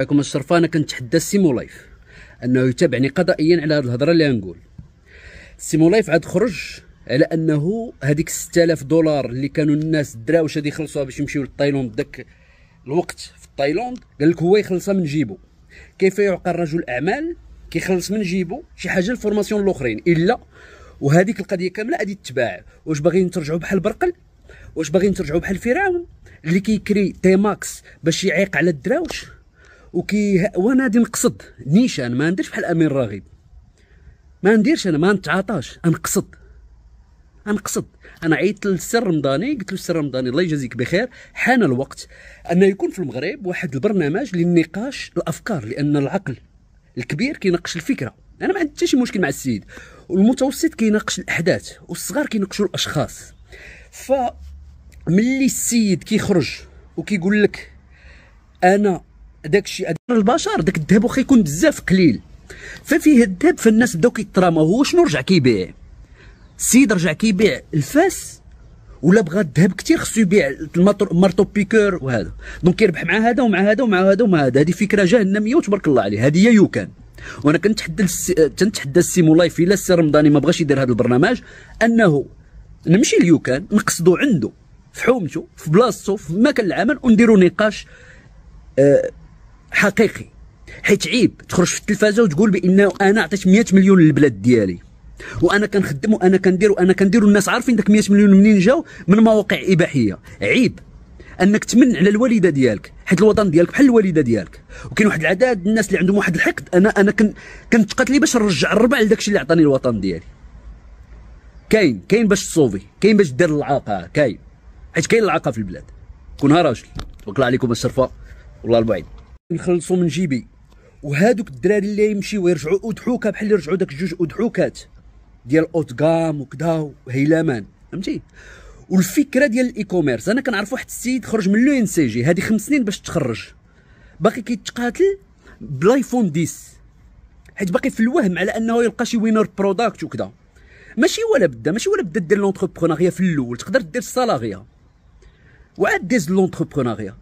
عليكم الشرف أنا كنتحدى السيمو لايف. أنه يتابعني قضائيا على هذه الهضرة اللي غنقول السيمو لايف عاد خرج على أنه هذيك 6000 دولار اللي كانوا الناس الدراوشه هذه يخلصوها باش يمشيو للتايلاند داك الوقت في التايلاند قال لك هو يخلصها من جيبو. كيف يعقل رجل أعمال؟ كيخلص من جيبو شي حاجة les formations الأخرين. إلا وهذيك القضية كاملة غادي تتباع. واش باغيين ترجعوا بحال برقل؟ واش باغيين ترجعوا بحال فرعون؟ اللي كيكري TMAX باش يعيق على الدراوش؟ وكي وأنا غادي نقصد نيشان ما نديرش بحال أمين راغب. ما نديرش أنا ما نتعاطاش. نقصد نقصد أنا عيطت للسر رمضاني قلت له السر رمضاني الله يجازيك بخير. حان الوقت أن يكون في المغرب واحد البرنامج للنقاش الأفكار لأن العقل الكبير كيناقش الفكرة. أنا ما عندي حتى شي مشكل مع السيد. والمتوسط كيناقش الأحداث والصغار كيناقشوا الأشخاص. ف ملي السيد كيخرج وكيقول لك أنا داك الشيء البشر داك الذهب واخا يكون بزاف قليل. ففيه الذهب فالناس بداو كيتراموا هو شنو رجع كيبيع؟ السيد رجع كيبيع الفاس ولا بغى الذهب كثير خصو يبيع المارتو بيكور وهذا. donc كيربح مع هذا ومع هذا ومع هذا ومع هذا. هذه فكرة جهنمية وتبارك الله عليه هذه هي you can. وأنا كنتحدى الس... كنتحدى السيمو لايف الا السي رمضاني ما بغاش يدير هذا البرنامج انه نمشي ليوكان نقصدو عنده. في حومته في بلاصتو في مكان العمل ونديروا نقاش أه حقيقي. حيت عيب تخرج في التلفازة وتقول بانه أنا عطيت 100 مليون للبلاد ديالي. وأنا كنخدم وأنا كندير وأنا كندير والناس عارفين داك 100 مليون منين جاو؟ من مواقع إباحية. عيب أنك تمن على الوالده ديالك حيت الوطن ديالك بحال الوالدة ديالك. وكاين واحد العدد الناس اللي عندهم واحد الحقد أنا أنا كن كنتقاتل باش نرجع الربع الشيء اللي عطاني الوطن ديالي. كاين كاين باش تصوفي كاين باش دير العاقه كاين. حيت كاين العاقه في البلاد. كونها راجل. توكل عليكم الشرفه والله البعيد. نخلصوا من جيبي. وهادوك الدراري اللي يمشيو ويرجعوا اضحوكه بحال اللي رجعوا داك الجوج اضحوكات ديال أوتغام وكذا وهيلامان فهمتي؟ والفكرة ديال الاي كوميرس أنا كنعرف واحد السيد خرج من لو إن سي جي هذه خمس سنين باش تخرج. باقي كيتقاتل بال iPhone 10 حيت باقي في الوهم على أنه يلقى شي winner product وكذا ماشي ولا بدا ماشي ولا بدا دير l'entrepreneuriat في الأول تقدر دير الصلاغية. وعاد ديز l'entrepreneuriat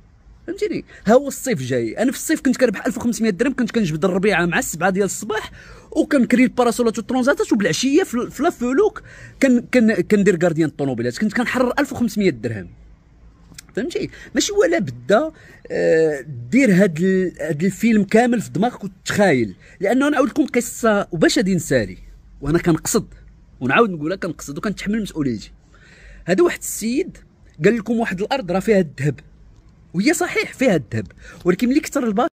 فهمتيني؟ ها هو الصيف جاي. أنا في الصيف كنت كنربح 1500 درهم كنت كنجبد الربيعه مع السبعة ديال الصباح وكنكري ال parasolات وال transatات وبالعشية في la fourrière كن كن كندير gardien الطوموبيلات كنت كنحرر 1500 درهم. فهمتي ماشي ولا بدا آه دير هاد, هاد الفيلم كامل في دماغك وتخايل. لأنه نعاود لكم قصة وباش غادي نسالي وأنا كنقصد. ونعاود نقولها كنقصد وكنتحمل مسؤوليتي هذا واحد السيد قال لكم واحد الأرض راه فيها الذهب. وهي صحيح فيها الذهب ولكن ملي كثر الباطل